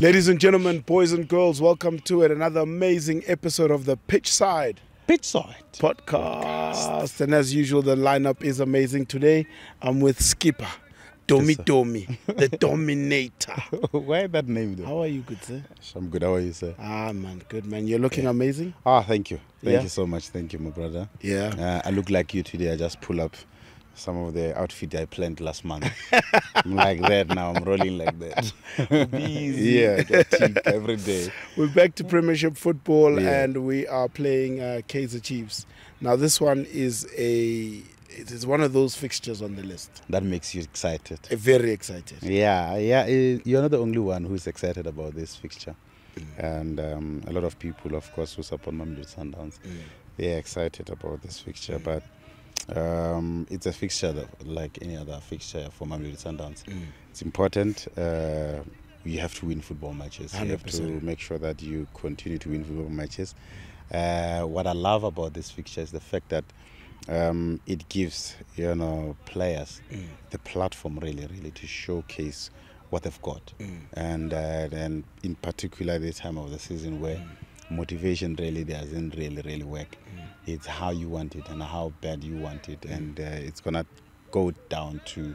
Ladies and gentlemen, boys and girls, welcome to it. Another amazing episode of the Pitch Side Pitch side. podcast. And as usual, the lineup is amazing today. I'm with Skipper, Domi Yes. Domi, the Dominator. Why that name though? How are you, good sir? I'm good. How are you, sir? Ah, man, good man. You're looking amazing. Ah, thank you. Thank Yeah. you so much. Thank you, my brother. Yeah. Uh, I look like you today. I just pull up some of the outfit I planned last month. I'm like that now. I'm rolling like that. Easy. yeah, every day. We're back to Premiership football Yeah. and we are playing uh, Kaizer Chiefs. Now, this one is a. It is one of those fixtures on the list. That makes you excited. Uh, Very excited. Yeah, yeah. eh, You're not the only one who's excited about this fixture. And um, a lot of people, of course, who support Mamelodi Sundowns, they're excited about this fixture. But um, it's a fixture that, like any other fixture for Mamelodi Sundowns. It's important. Uh, you have to win football matches. You have to make sure that you continue to win football matches. Uh, what I love about this fixture is the fact that um, it gives you know players the platform really, really to showcase what they've got, and uh, then in particular this time of the season where motivation really doesn't really really work. It's how you want it and how bad you want it, and uh, it's gonna go down to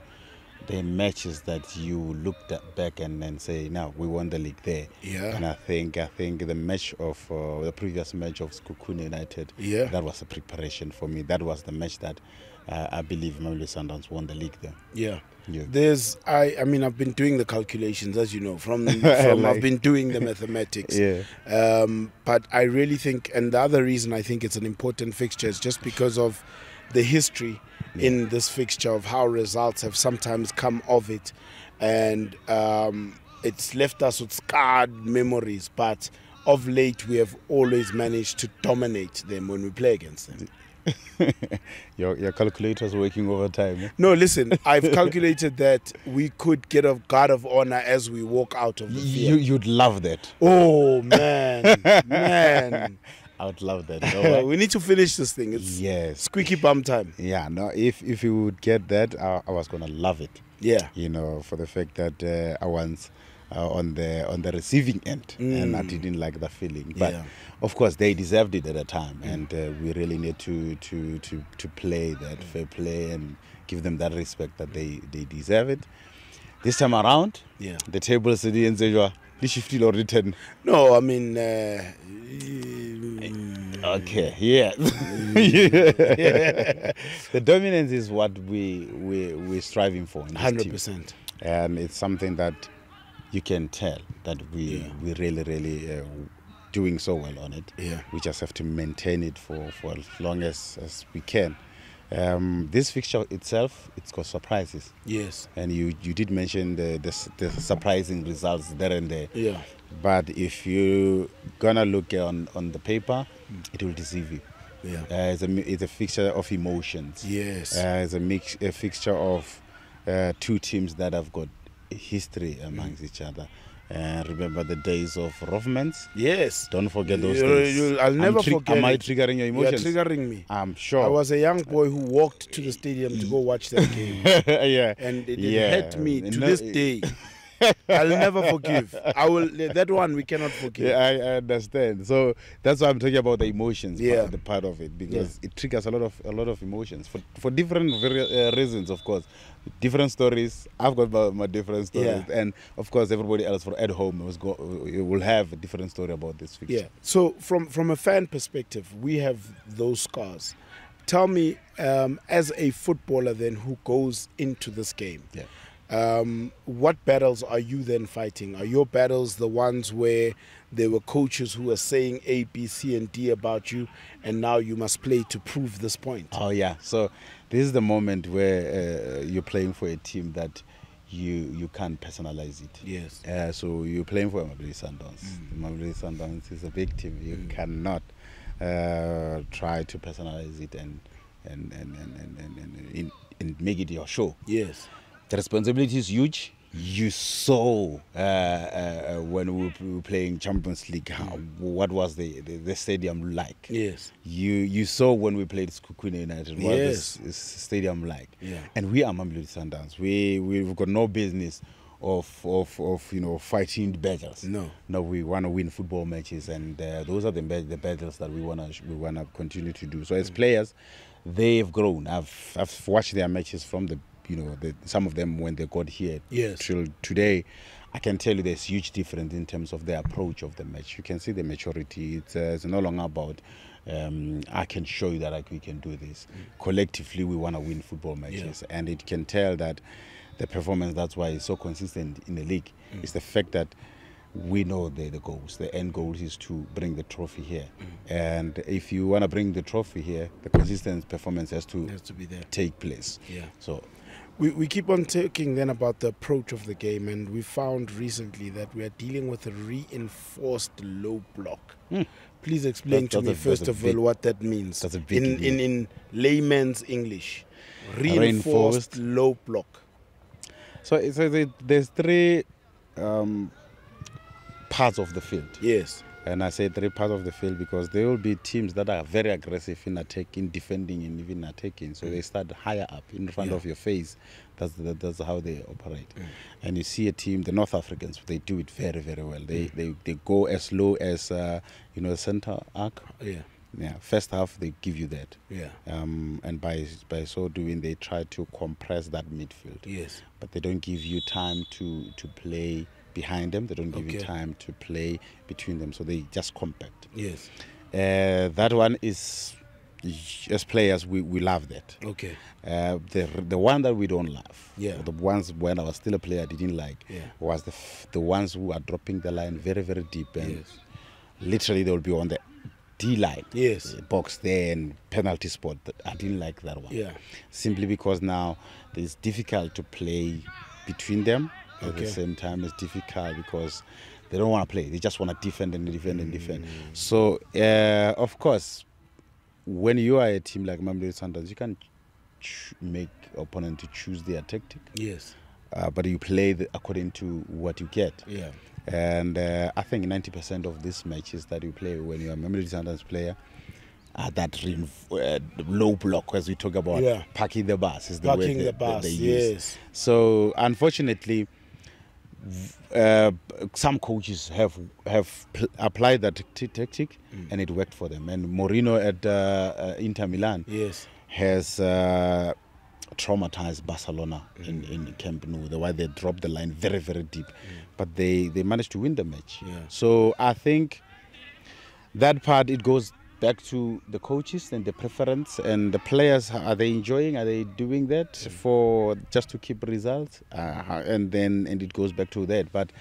the matches that you looked back and then say, "Now we won the league there." Yeah. And I think I think the match of uh, the previous match of Sekhukhune United, Yeah. that was a preparation for me. That was the match that uh, I believe Mamelodi Sundowns won the league there. Yeah. Yeah. There's I I mean I've been doing the calculations as you know from from Like- I've been doing the mathematics. Yeah. Um, but I really think and the other reason I think it's an important fixture is just because of the history in this fixture of how results have sometimes come of it and um, it's left us with scarred memories but of late we have always managed to dominate them when we play against them. Your your calculator's working overtime. eh? No, listen, I've calculated that we could get a guard of honor as we walk out of the You field. you'd love that. Oh man, man. I would love that. You know we need to finish this thing. It's yes. squeaky bum time. Yeah. No. If if you would get that, I, I was gonna love it. Yeah. you know, for the fact that uh, I was uh, on the on the receiving end, and I Mm. didn't like the feeling. But Yeah. of course, they deserved it at the time, and uh, we really need to to to to play that fair play and give them that respect that they they deserve it. This time around, Yeah. the table is the Shifty or return. No, I mean, uh, Okay, yeah. the dominance is what we we we're striving for. hundred percent. and it's something that you can tell that we Yeah. we really really uh, doing so well on it. Yeah. We just have to maintain it for for as long as as we can. Um, this fixture itself, it's got surprises, Yes. and you you did mention the the, the surprising results there and there. Yeah. But if you gonna look on on the paper, it will deceive you. Yeah. Uh, it's a it's a fixture of emotions. Yes. Uh, it's a mix, a fixture of uh, two teams that have got history amongst each other. Uh, remember the days of Rovmans? yes. Don't forget those You- days. you- I'll I'm never forget Am I triggering your emotions? You are triggering me. I'm sure. I was a young boy who walked to the stadium to go watch that game, yeah. and it, it Yeah. hurt me to No, this day. I'll never forgive. I will. That one we cannot forgive. Yeah, I, I understand. So that's why I'm talking about the emotions Yeah. part, the part of it because it triggers a lot of a lot of emotions for for different uh, reasons, of course. Different stories. I've got my, my different stories, Yeah. and of course, everybody else for at home was go, will have a different story about this fixture. Yeah. So from from a fan perspective, we have those scars. Tell me, um, as a footballer, then who goes into this game, Yeah. Um, what battles are you then fighting? Are your battles the ones where there were coaches who were saying A, B, C, and D about you, and now you must play to prove this point? Oh yeah. So this is the moment where uh, you're playing for a team that you you can't personalize it. Yes. Uh, so you're playing for Mamelodi Sundowns. Mamelodi Sundowns is a big team. You cannot uh, try to personalize it and and and and and, and, and, and, and make it your show. Yes. The responsibility is huge. You saw uh, uh, when we were playing Champions League how, what was the, the, the stadium like. Yes. You you saw when we played Sekhukhune United what Yes. this, this stadium like. Yeah. And we are Mamelodi Sundowns. We we've got no business of, of, of you know fighting battles. No. No, we want to win football matches, and uh, those are the the battles that we wanna we wanna continue to do. So as players, they've grown. I've I've watched their matches from the you know the, some of them when they got here Yes. till today. I can tell you there's huge difference in terms of the approach of the match. You can see the maturity. It's, uh, it's no longer about um, I can show you that like, we can do this. Collectively, we want to win football matches, and it can tell that the performance. That's why it's so consistent in the league. Is the fact that we know the, the goals. The end goal is to bring the trophy here, and if you want to bring the trophy here, the consistent performance has to has to be there. take place. Yeah. So We, we keep on talking then about the approach of the game, and we found recently that we are dealing with a reinforced low block. Please explain That- to me, a- first of big- all, what that means that's a big in, in, in layman's English. Reinforced, Reinforced. low block. So, so the, there's three um, parts of the field. Yes. And I say three parts of the field because there will be teams that are very aggressive in attacking, defending, and even attacking. So they start higher up in front Yeah. of your face. That's that, that's how they operate. And you see a team, the North Africans, they do it very very well. They they, they go as low as uh, you know the center arc. Yeah. Yeah, first half they give you that. Yeah. Um, and by by so doing, they try to compress that midfield Yes. but they don't give you time to to play behind them. They don't give you time to play between them. So they just compact. Yes. Uh, that one is, as players, we, we love that. Okay. Uh, the the one that we don't love, Yeah. the ones when I was still a player I didn't like, Yeah. was the f- the ones who are dropping the line very very deep and Yes. literally they will be on the D line, Yes. box there and penalty spot. I didn't like that one Yeah. simply because now it's difficult to play between them at Okay. the same time it's difficult because they don't want to play they just want to defend and defend and defend so uh, of course when you are a team like Mamelodi Sundowns you can ch- make opponent to choose their tactic Yes. uh, but you play the, according to what you get Yeah. and uh, I think 90% of these matches that you play when you're a Mamelodi Sundowns player are that uh, low block as we talk about Yeah. parking the bus is the Parking they, the bus. they use. Yes. So unfortunately, uh, some coaches have have pl- applied that t- tactic Mm. and it worked for them. And Mourinho at uh, uh, Inter Milan Yes. has uh, traumatized Barcelona Mm. in, in Camp Nou. The way they dropped the line very very deep, but they they managed to win the match. Yeah. So I think that part it goes back to the coaches and the preference and the players are they enjoying? Are they doing that for just to keep results? Uh, and then and it goes back to that. But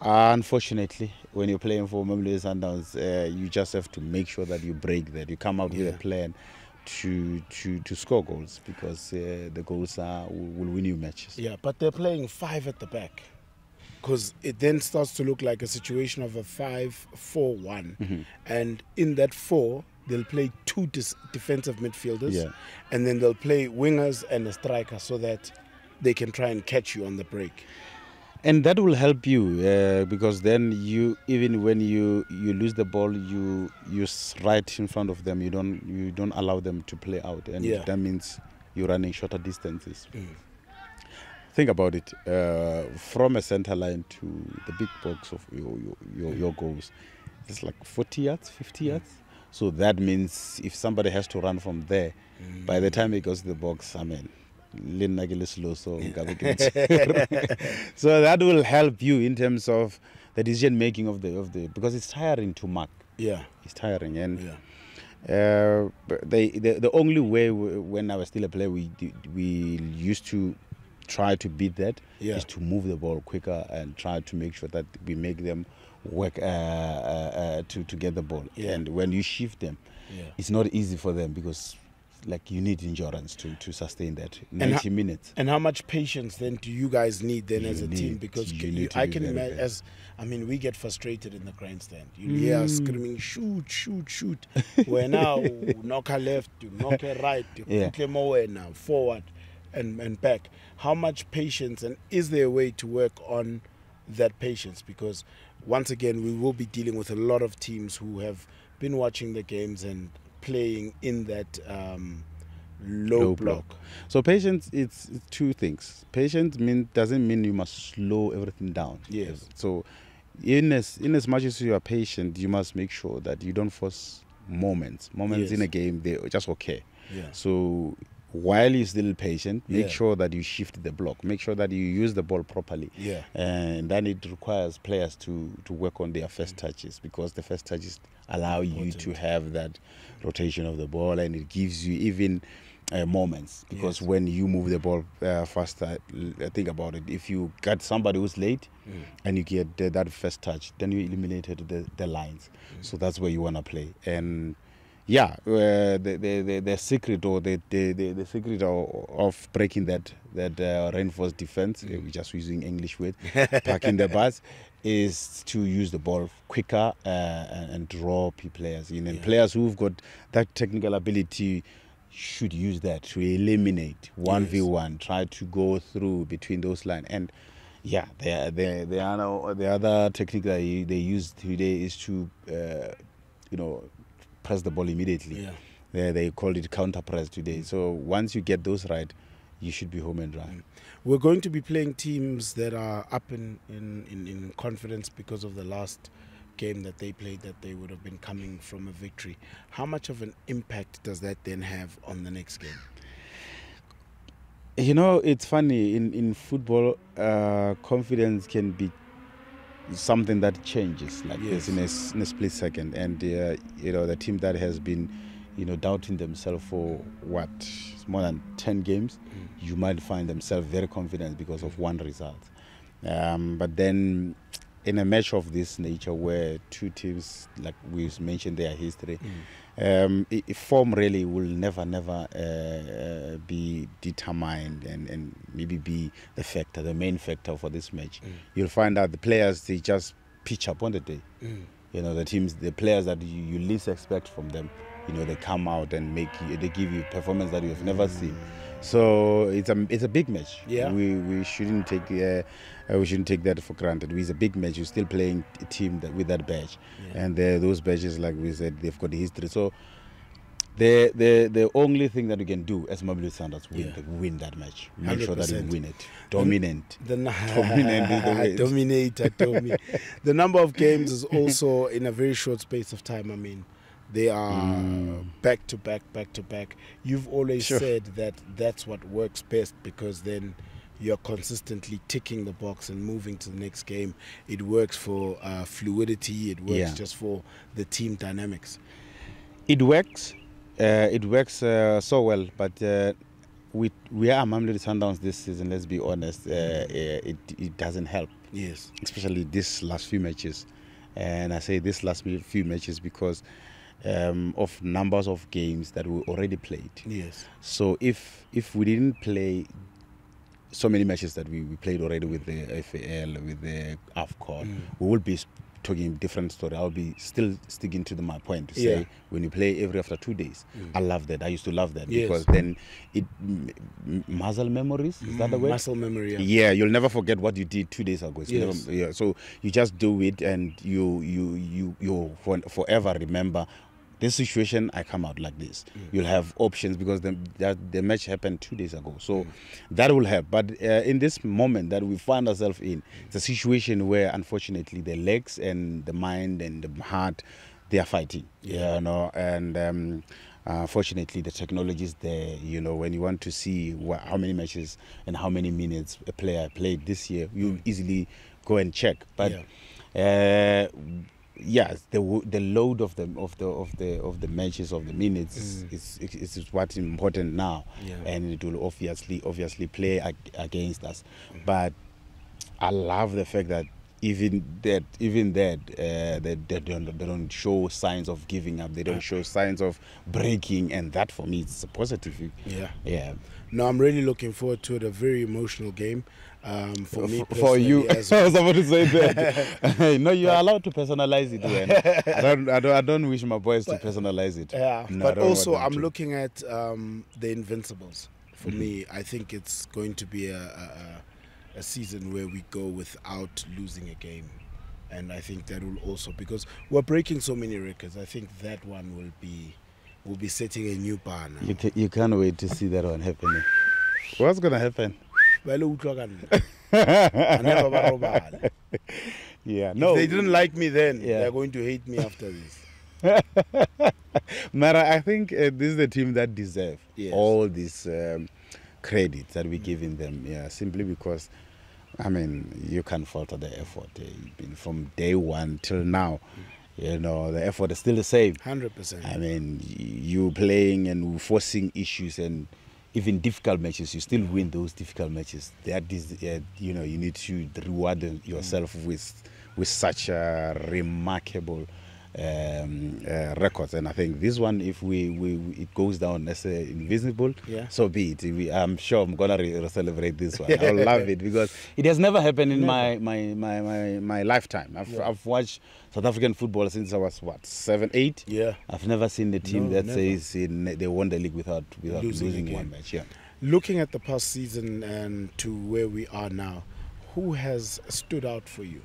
unfortunately when you're playing for Mamelodi Sundowns uh, you just have to make sure that you break that. You come out with a plan to to to score goals because uh, the goals are will win you matches. Yeah, but they're playing five at the back. Because it then starts to look like a situation of a 5 4 one Mm-hmm. And in that four, they'll play two dis- defensive midfielders. Yeah. And then they'll play wingers and a striker so that they can try and catch you on the break. and that will help you uh, because then you even when you you lose the ball you you right in front of them you don't you don't allow them to play out and Yeah. that means you're running shorter distances Mm. Think about it uh, from a center line to the big box of your your, your, goals it's like 40 yards 50 yards. So that means if somebody has to run from there by the time he goes to the box i mean le nna ke le slow so nkabe ke so that will help you in terms of the decision making of the of the because it's tiring to mark. Yeah. it's tiring and Yeah. uh, they, the the only way w- when I was still a player we we used to try to beat that is Yeah. to move the ball quicker and try to make sure that we make them work uh, uh, uh, to to get the ball. Yeah. And when you shift them, Yeah. it's not easy for them because like you need endurance to to sustain that And ho- 90 minutes. And how much patience then do you guys need then You as a team? Because you c- need you- to I can imagine, as I mean, we get frustrated in the grandstand. You hear Mm. screaming, shoot, shoot, shoot. Where now, knock her left, knock her right, you Yeah. put them away now, forward and, and back. How much patience, and is there a way to work on that patience? Because once again, we will be dealing with a lot of teams who have been watching the games and playing in that. Um, low, block. So patience, it's, it's two things. Patience mean doesn't mean you must slow everything down. Yes. So, in as in as much as you are patient, you must make sure that you don't force moments. Moments Yes. in a game, they're just okay. Yeah. So while you're still patient, make Yeah. sure that you shift the block. Make sure that you use the ball properly. Yeah. And then it requires players to, to work on their first touches because the first touches allow you to have that rotation of the ball and it gives you even uh, moments because Yes. when you move the ball uh, faster, think about it. If you got somebody who's late Mm. and you get the, that first touch, then you eliminated the, the lines. Mm. So that's where you want to play. And yeah, uh, the, the, the, secret or the, the, the, secret of, of breaking that that uh, reinforced defense, uh, we're just using English word, parking the bus, is to use the ball quicker uh, and, and draw P players in. And Yeah. players who've got that technical ability should use that to eliminate 1v1, try to go through between those lines. And yeah, the, the, the, other, the other technique that they they use today is to, uh, you know, press the ball immediately. Yeah. They, they call it counter press today. So once you get those right, you should be home and dry. We're going to be playing teams that are up in, in, in, in confidence because of the last game that they played that they would have been coming from a victory. How much of an impact does that then have on the next game? You know, it's funny in in football, uh, confidence can be something that changes like Yes. this in a, in a split second. And uh, you know, the team that has been, you know, doubting themselves for what more than ten games, you might find themselves very confident because of one result. Um, but then, in a match of this nature, where two teams, like we mentioned, their history, um, form really will never, never uh, uh, be determined and, and maybe be the factor, the main factor for this match. You'll find out the players they just pitch up on the day. You know the teams, the players that you, you least expect from them. You know they come out and make you, they give you performance that you have never seen. So it's a it's a big match. Yeah. we we shouldn't take uh, we shouldn't take that for granted. It's a big match. You're still playing a team that, with that badge, Yeah. and uh, those badges, like we said, they've got the history. So the the the only thing that we can do as Mamelodi Sundowns win Yeah. win that match. Make sure that we win it. Dominant. The Dominant is the way Dominator, Domi. the number of games is also in a very short space of time. I mean, they are back to back, back to back. You've always Sure. said that that's what works best because then you're consistently ticking the box and moving to the next game. It works for uh, fluidity. It works Yeah. just for the team dynamics. It works. Uh, it works uh, so well, but uh, we we are Mamelodi Sundowns this season. Let's be honest. Uh, uh, it it doesn't help. Yes. especially this last few matches. And I say this last few matches because um, of numbers of games that we already played. Yes. So if if we didn't play so many matches that we, we played already with the FAL, with the AFCON, Mm. we would be talking different story. I'll be still sticking to the, my point to Yeah. say when you play every after two days, Mm. I love that. I used to love that Yes. because then it m- m- muscle memories. Is that the Mm, word? Muscle memory. Yeah. Yeah, you'll never forget what you did two days ago. It's Yes. never- yeah, so you just do it, and you you you you for, forever remember this situation. I come out like this. Mm. You'll have options because the that, the match happened two days ago. Mm. So that will help. But uh, in this moment that we find ourselves in, it's a situation where unfortunately the legs and the mind and the heart they are fighting. Yeah. You know, and. Um, uh, fortunately, the technology is there. You know, when you want to see how many matches and how many minutes a player played this year, you easily go and check. But uh, yeah, the the load of the of the of the of the matches of the minutes mm. is, is is what's important now, Yeah. and it will obviously obviously play ag- against us. Mm. But I love the fact that even that even that uh, they, they don't they don't show signs of giving up. They don't show signs of breaking, and that for me it's a positive. Yeah. Yeah. No, I'm really looking forward to it. A very emotional game um, for me. For you, as I was about to say that. no, you are allowed to personalize it. I don't, I don't, I don't wish my boys to personalize it. Yeah, No, but also I'm to. looking at um, the Invincibles. For Mm-hmm. me, I think it's going to be a, a, a- a season where we go without losing a game, and I think that will also because we're breaking so many records. I think that one will be will be setting a new bar now. You, ca- you can't wait to see that one happening. What's going to happen? Ba ile utlwa ka nna. I never ba robala. Yeah, If no. they didn't like me then, Yeah. they're going to hate me after this. Mara, I think uh, this is the team that deserve Yes. all this um, credit that we're giving them. Yeah, simply because, I mean, you can't falter the effort. Uh, been from day one till now, you know, the effort is still the same. 100%. I mean, you playing and forcing issues and even difficult matches, you still win those difficult matches. That is, uh, you know, you need to reward yourself with with such a remarkable um, uh, records. And I think this one, if we, we it goes down as uh, invisible, Yeah. so be it. We, I'm sure I'm gonna re- celebrate this one. I love it because it has never happened in my, my, my, my, my lifetime. I've, Yeah. I've watched South African football since I was what seven, eight. Yeah. I've never seen a team No, that never. says in, they won the league without without Losing losing, one match. Yeah. Looking at the past season and to where we are now, who has stood out for you?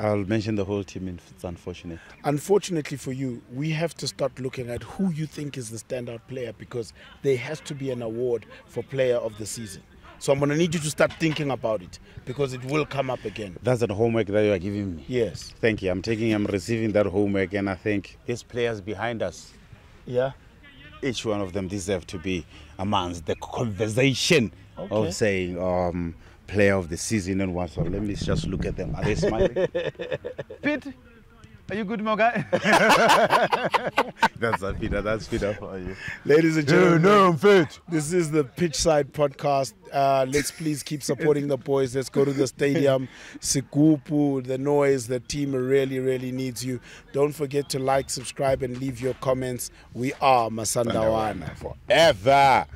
I'll mention the whole team. If it's unfortunate. Unfortunately for you, we have to start looking at who you think is the standout player because there has to be an award for player of the season. So I'm going to need you to start thinking about it because it will come up again. That's the homework that you are giving me. Yes. Thank you. I'm taking. I'm receiving that homework, and I think these players behind us, Yeah. each one of them deserve to be amongst the conversation Okay. of saying um, player of the season and what. So let me just look at them. Are they smiling? Pete, are you good, my guy? that's a Peter. That's Peter for you. Ladies and gentlemen, no, I'm fit. this is the Pitchside podcast. Uh, let's please keep supporting the boys. Let's go to the stadium. Sikupu, the noise, the team really, really needs you. Don't forget to like, subscribe, and leave your comments. We are Masandawana. Forever.